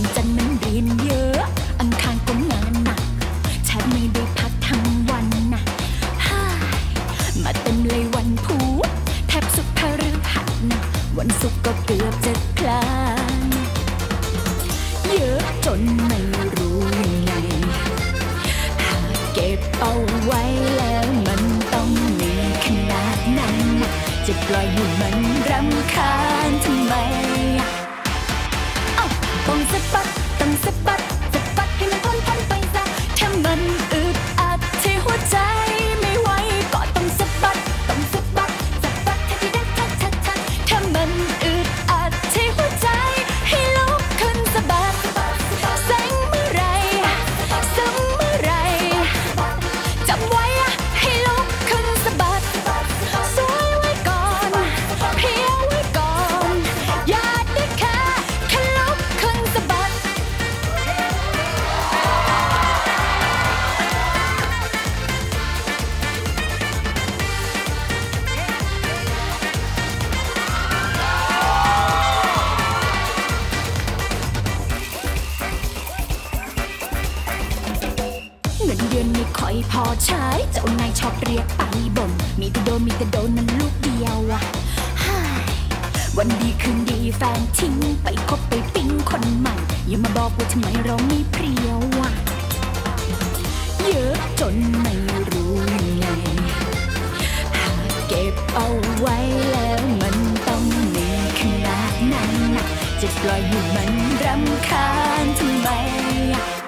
วันจันทร์มันเรียนเยอะ อังคารก็งานหนักแทบไม่ได้พักทั้งวันนะฮ่ามาเต็มเลยวันพุธแทบสุกพฤหัสนะวันศุกร์ก็เกือบจะคลายเยอะจนไม่รู้ยังไงหากเก็บเอาไว้แล้วมันต้องมีขนาดนั้นจะปล่อยให้มันรำคาญทำไม ดือนไม่ค่อยพอใช้เจ้านายชอบเรียกไปบ่นมีแต่โดนมีแต่โดนมันลูกเดียวอะวันดีคืนดีแฟนทิ้งไปคบไปปิ๊งคนใหม่ อย่ามาบอกว่าทำไมเราไม่เพรียวอะเยอะจนไม่รู้ยังไงหากเก็บเอาไว้แล้วมันต้องมีขนาดนั้นนะจะปล่อยให้มันรำคาญทำไมอ้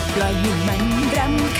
จะปล่อยให้มันรำคาญ